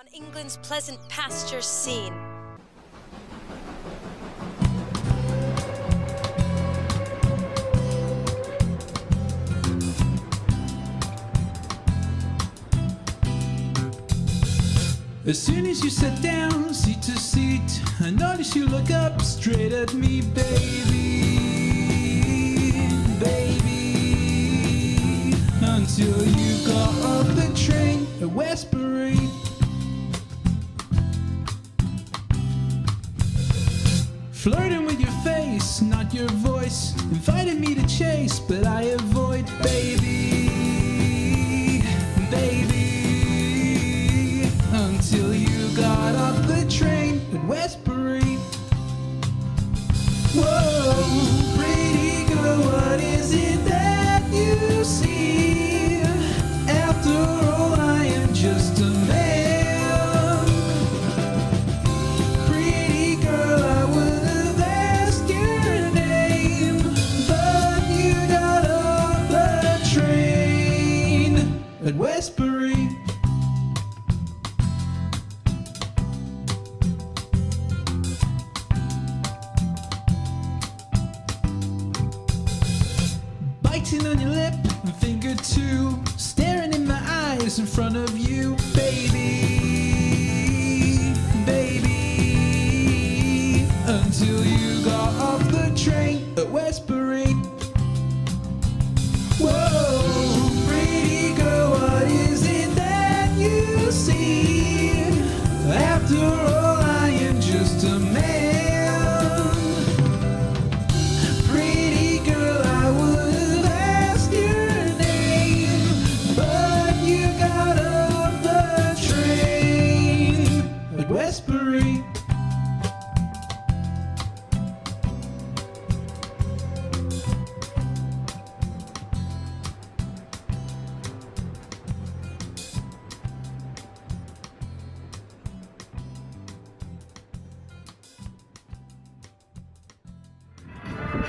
on England's pleasant pasture scene. As soon as you sit down, seat to seat, I notice you look up straight at me, baby, baby. Until you got off the train at Westbury. Flirting with your face, not your voice. Invited me to chase, but I avoid, baby, baby. Until you got off the train at Westbury. Whoa, pretty girl, what is it Biting on your lip and finger two, staring in my eyes in front of you,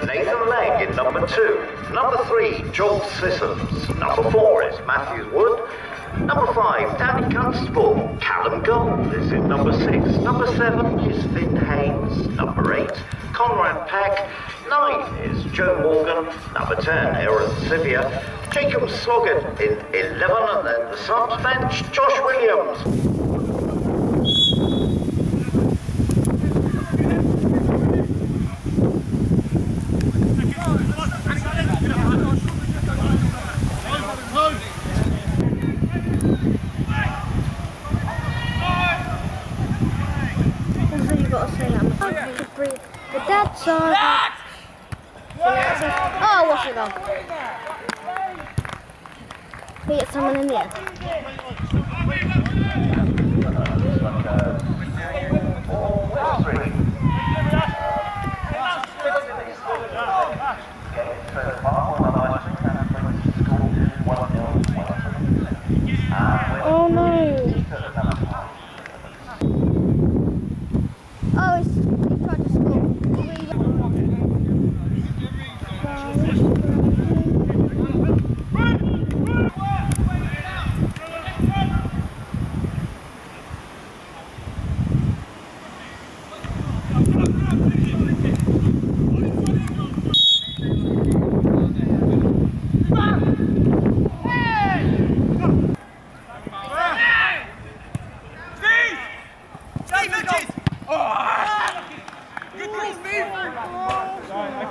Nathan Legg in number two. Number three, Joel Sissons. Number four is Matthews Wood. Number five, Danny Constable. Callum Gold is in number six. Number seven is Finn Haynes. Number eight, Conrad Peck. Nine is Joe Morgan. Number ten, Aaron Sivia. Jacob Sloggett in 11 and then the subs bench, Josh Williams. Also, you gotta say that. I'm the breathe. The dead side. Oh, what's it on? We get someone in the there?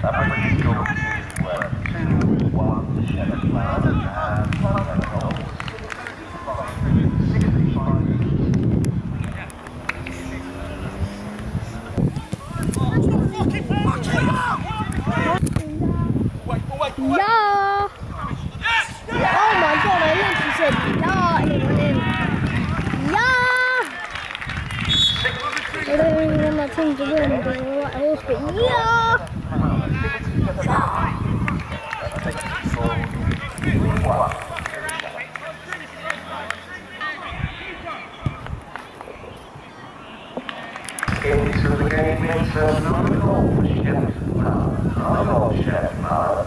Number two, two, one, two, one, seven, five, five, five. Yeah. Oh my god, I literally said yeah and it went in. Yeah. I don't even want my team to win, but what else but yeah.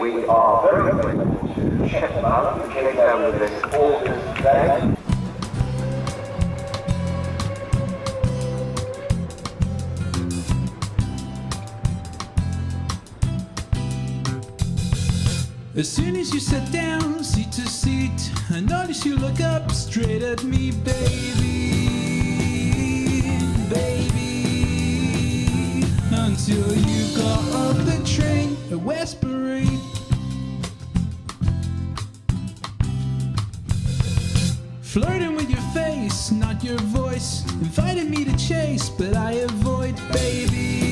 we are very grateful to Shepton Mallet, who came down with this August day. As soon as you sat down, seat to seat, I noticed you look up straight at me, baby, baby. Until you got off the train at Westbury. Flirting with your face, not your voice. Invited me to chase, but I avoid, baby.